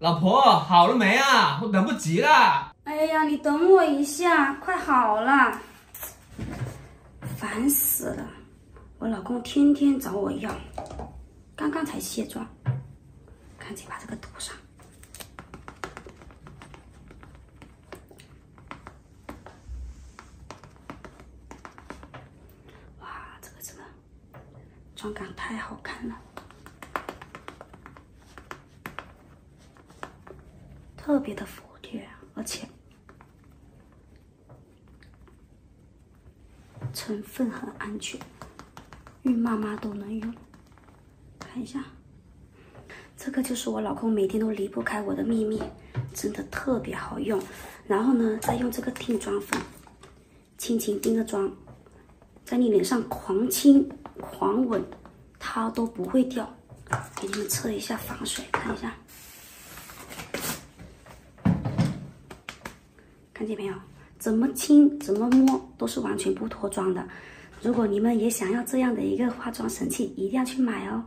老婆，好了没啊？我等不及了。哎呀，你等我一下，快好了。烦死了，我老公天天找我要，刚刚才卸妆，赶紧把这个涂上。哇，这个这个妆感太好看了。特别的服帖，而且成分很安全，孕妈妈都能用。看一下，这个就是我老公每天都离不开我的秘密，真的特别好用。然后呢，再用这个定妆粉，轻轻定个妆，在你脸上狂亲狂吻，它都不会掉。给你们测一下防水，看一下。看见没有？怎么亲怎么摸都是完全不脱妆的。如果你们也想要这样的一个化妆神器，一定要去买哦。